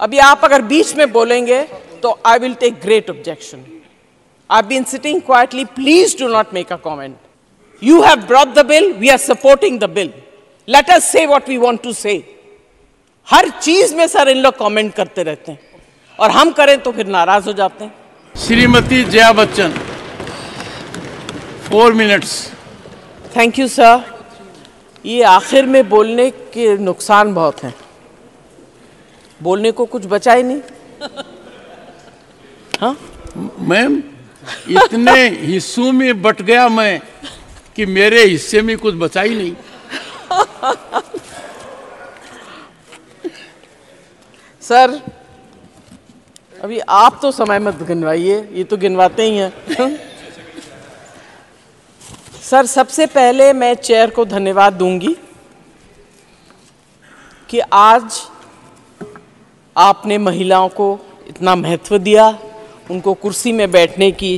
अभी आप अगर बीच में बोलेंगे तो I will take great objection I been sitting quietly please do not make a comment you have brought the bill we are supporting the bill let us say what we want to say हर चीज़ में sir इन लोग comment करते रहते हैं। और हम करें तो फिर नाराज़ हो जाते हैं। Shrimati Jaya Bachchan four minutes thank you sir ये आखिर में बोलने के नुकसान बहुत हैं। बोलने को कुछ बचा ही नहीं। हाँ? मैम इतने हिस्सों में बट गया मैं कि मेरे हिस्से में कुछ बचा ही नहीं। सर अभी आप तो समय मत गिनवाइए ये तो गिनवाते ही हैं। सर सबसे पहले मैं चेयर को धन्यवाद दूँगी कि आज आपने महिलाओं को इतना महत्व दिया उनको कुर्सी में बैठने की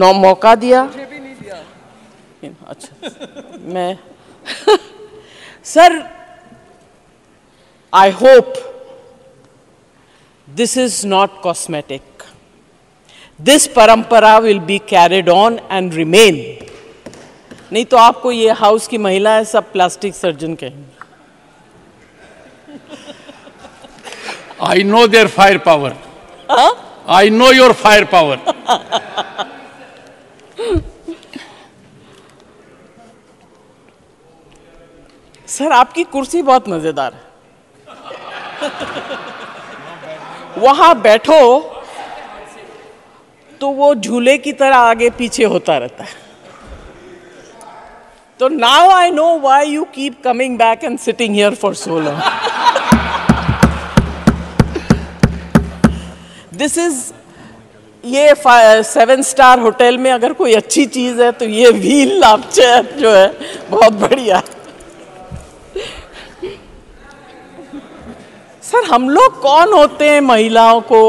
नौ मौका दिया मुझे भी नहीं दिया अच्छा मैं sir I hope this is not cosmetic. This parampara will be carried on and remain. नहीं तो आपको ये हाउस की महिलाएँ सब प्लास्टिक सर्जन कहेंगे I know their firepower. Huh? I know your firepower. Sir आपकी कुर्सी बहुत मज़ेदार है वहाँ बैठो तो वो झूले की तरह आगे पीछे होता रहता है तो now I know why you keep coming back and sitting here for so long this is ये सेवन स्टार होटल में अगर कोई अच्छी चीज़ है तो ये व्हील लाभ चेयर जो है, बहुत बढ़िया। सर हम लोग कौन होते हैं महिलाओं को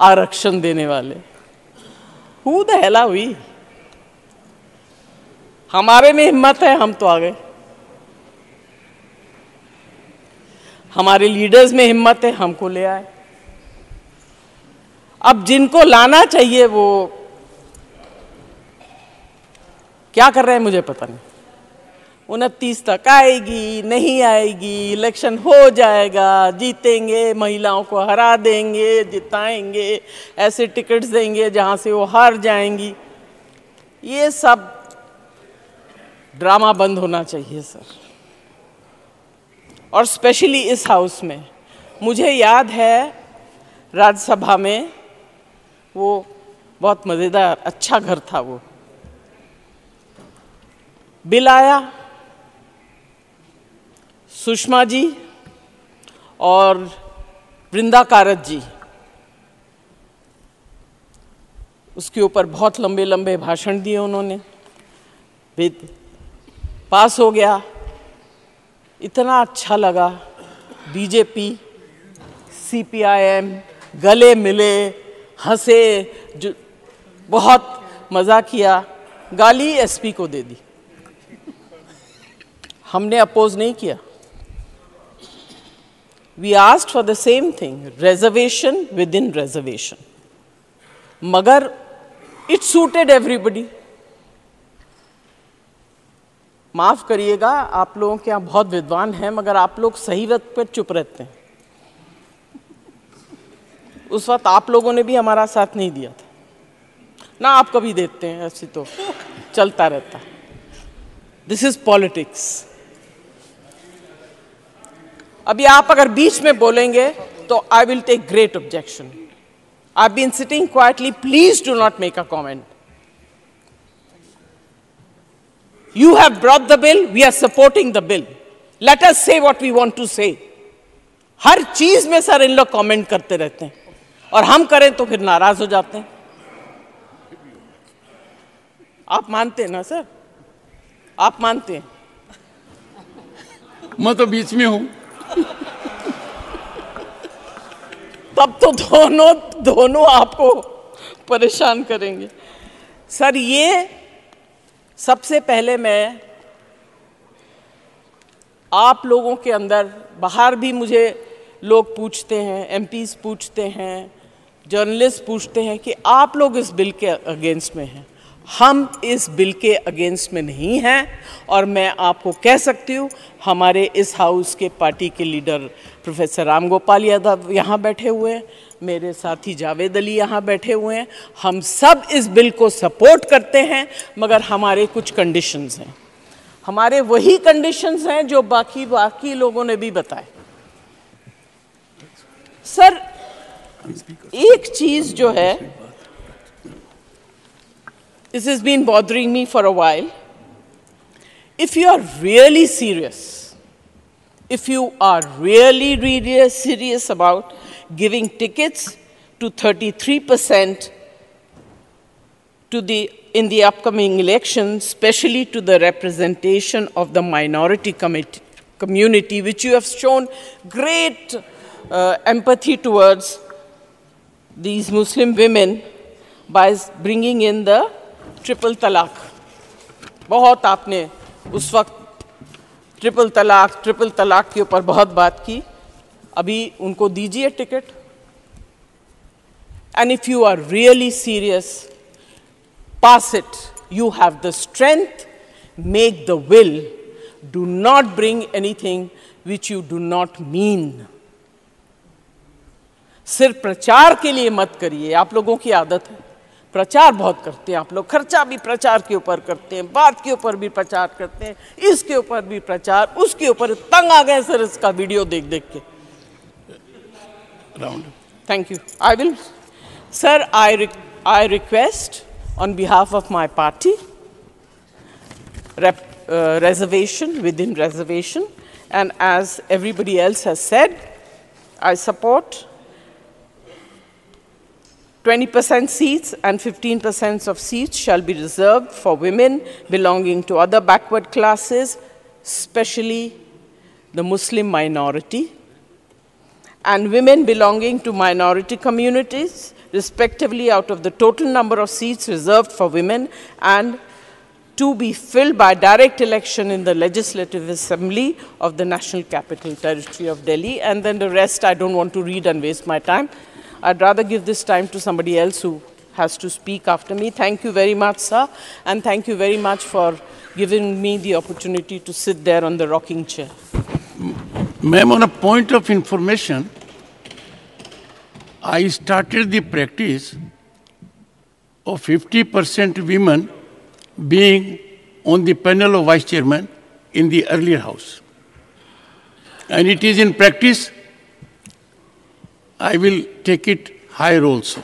आरक्षण देने वाले? हु दहला हुई हमारे में हिम्मत है, हम तो आ गए हमारे लीडर्स में हिम्मत है, हमको ले आए। अब जिनको लाना चाहिए वो क्या कर रहे हैं मुझे पता नहीं। उनतीस तक आएगी, नहीं आएगी, इलेक्शन हो जाएगा, जीतेंगे, महिलाओं को हरा देंगे, जिताएँगे, ऐसे टिकट्स देंगे जहाँ से वो हार जाएँगी। ये सब ड्रामा बंद होना चाहिए, सर। और स्पेशली इस हाउस में, मुझे याद है, राज्यसभा में वो बहुत मज़ेदार अच्छा घर था वो। बिल आया सुषमा जी और वृंदा कारत जी। उसके ऊपर बहुत लंबे लंबे भाषण दिए उन्होंने। पास हो गया। इतना अच्छा लगा। बीजेपी, सीपीआईएम, गले मिले हंसे, जो बहुत मज़ा किया, गाली एसपी को दे दी। हमने अपोज नहीं किया। We asked for the same thing thing within reservation. मगर it सूटेड एवरीबडी माफ़ करिएगा, आप लोगों के यहाँ बहुत विद्वान हैं, मगर आप लोग सही वक्त पर चुप रहते हैं। उस वक्त आप लोगों ने भी हमारा साथ नहीं दिया था। ना आप कभी देते हैं ऐसे तो चलता रहता। दिस इज़ पॉलिटिक्स अभी आप अगर बीच में बोलेंगे तो I will take great objection I been sitting quietly please do not make a comment you have brought the bill we are supporting the bill let us say what we want to say हर चीज़ में sir इन लोग comment करते रहते हैं। और हम करें तो फिर नाराज़ हो जाते हैं। आप मानते हैं ना सर? आप मानते हैं? मैं तो बीच में हूँ। तब तो दोनों दोनों आपको परेशान करेंगे। सर ये सबसे पहले मैं आप लोगों के अंदर बाहर भी मुझे लोग पूछते हैं एमपीज पूछते हैं जर्नलिस्ट पूछते हैं कि आप लोग इस बिल के अगेंस्ट में हैं। हम इस बिल के अगेंस्ट में नहीं हैं और मैं आपको कह सकती हूँ, हमारे इस हाउस के पार्टी के लीडर प्रोफेसर राम गोपाल यादव यहाँ बैठे हुए हैं, मेरे साथी जावेद अली यहाँ बैठे हुए हैं। हम सब इस बिल को सपोर्ट करते हैं, मगर हमारे कुछ कंडीशंस हैं। हमारे वही कंडीशंस हैं जो बाकी बाकी लोगों ने भी बताए। सर एक चीज जो है this has been bothering me for a while. If you are really serious, if you are really, really serious about giving tickets to 33% to the, in the upcoming elections, especially to the representation of the minority community, which you have shown great uh, empathy towards these Muslim women by bringing in the triple talaq बहुत आपने उस वक्त triple तलाक triple तलाक के ऊपर बहुत बात की। अभी उनको दीजिए ticket and if you are really serious pass it you have the strength make the will do not bring anything which you do not mean सिर्फ़ प्रचार के लिए मत करिए आप लोगों की आदत है। प्रचार बहुत करते हैं आप लोग खर्चा भी प्रचार के ऊपर करते हैं बात के ऊपर भी प्रचार करते हैं इसके ऊपर भी प्रचार उसके ऊपर तंग आ गए सर इसका वीडियो देख देख के। Round. Thank you I will sir I I request on behalf of my party reservation within reservation and as everybody else has said I support 20% seats and 15% of seats shall be reserved for women belonging to other backward classes, especially the Muslim minority, and women belonging to minority communities, respectively out of the total number of seats reserved for women and to be filled by direct election in the Legislative Assembly of the National Capital Territory of Delhi. And then the rest I don't want to read and waste my time. I'd rather give this time to somebody else who has to speak after me. Thank you very much, sir, and thank you very much for giving me the opportunity to sit there on the rocking chair. Ma'am, on a point of information, I started the practice of 50% women being on the panel of vice chairman in the earlier house. And it is in practice I will take it higher also.